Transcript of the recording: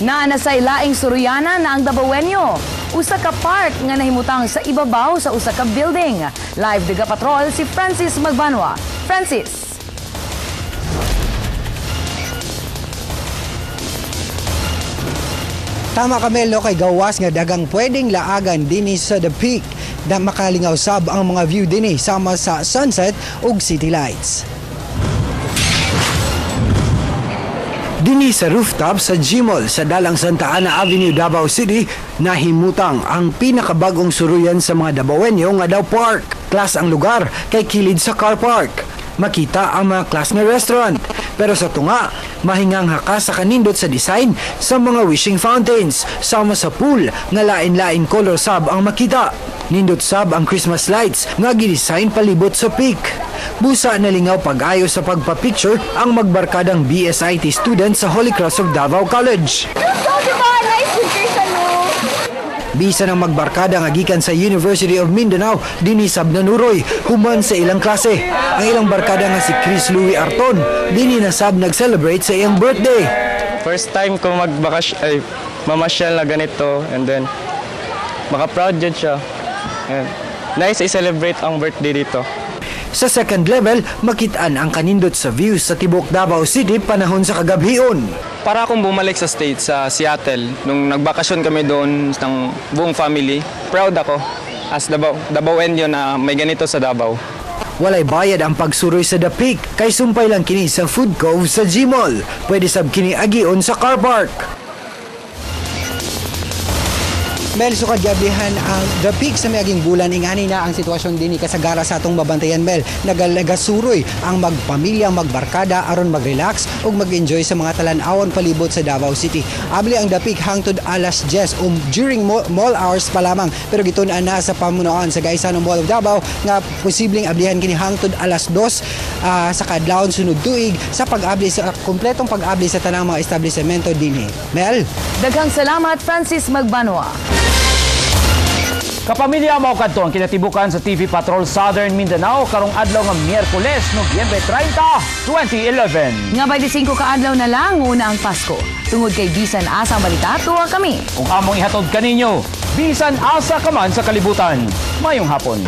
Na nasay laing suruyana na ang Dabawenyo. Usa ka park nga nahimutang sa ibabaw sa usa ka building. Live diga patrol si Francis Magbanwa. Francis. Tama ka Melo kay gawas nga dagang pwedeng laagan dinhi sa The Peak na makalingaw sab ang mga view dinhi sama sa sunset ug city lights. Dini sa rooftop sa Gmall sa Dalang Santa Ana Avenue, Davao City, nahimutang ang pinakabagong suruyan sa mga Dabawenyo nga daw park. Class ang lugar kay kilid sa car park. Makita ang mga class nga restaurant. Pero sa tunga, mahingang haka sa kanindot sa design sa mga wishing fountains sama sa pool nga lain-lain color sab ang makita. Nindot sab ang Christmas lights nga gidesign palibot sa peak. Busa nalingaw pag-ayo sa pagpa-picture ang magbarkadang BSIT student sa Holy Cross of Davao College. Bisa ng magbarkada nga gikan sa University of Mindanao dinisab na nuroy human sa ilang klase. Ang ilang barkada nga si Chris Louis Arton dini nasab nag-celebrate sa iyang birthday. First time ko magbakasyon, ay, mamasyal na ganito and then maka-proud jud siya. And nice i-celebrate ang birthday dito. Sa second level, makitaan ang kanindot sa views sa Tibok Davao City panahon sa kagabhion. Para akong bumalik sa States, sa Seattle, nung nagbakasyon kami doon ng buong family, proud ako as Davao, Davaoenyo na may ganito sa Davao. Walay bayad ang pagsuroy sa The Peak kay sumpay lang kini sa Food Cove sa Gmall. Pwede sab kini agion sa car park. Mel, sukad gabihan ang The Peak sa miaging bulan ingani na ang sitwasyon dinhi kasagara sa atong mabantayan Mel. Nagalagasuroy ang magpamilya, magbarkada aron mag-relax ug mag-enjoy sa mga talan-awon palibot sa Davao City. Abli ang The Peak hangtod alas 10 um, during mall hours pa lamang pero gitun-an na sa pamunuan sa Gaisano Mall of Davao nga posibleng ablihan kini hangtod alas 2 ah, sa kadlawon sunod tuig sa pag-abli sa kompletong pag-abli sa tanang mga establishmento dinhi. Mel, Daghang salamat Francis Magbanwa. Kapamilya mao kadto ang kinatibukan sa TV Patrol Southern Mindanao karong adlaw nga Miyerkules, Nobyembre 30, 2011. Nga 25 ka adlaw na lang una ang Pasko. Tungod kay bisan asa balita, tuwa kami. Kung among ihatod kaninyo, bisan asa ka man sa kalibutan. Mayong hapon.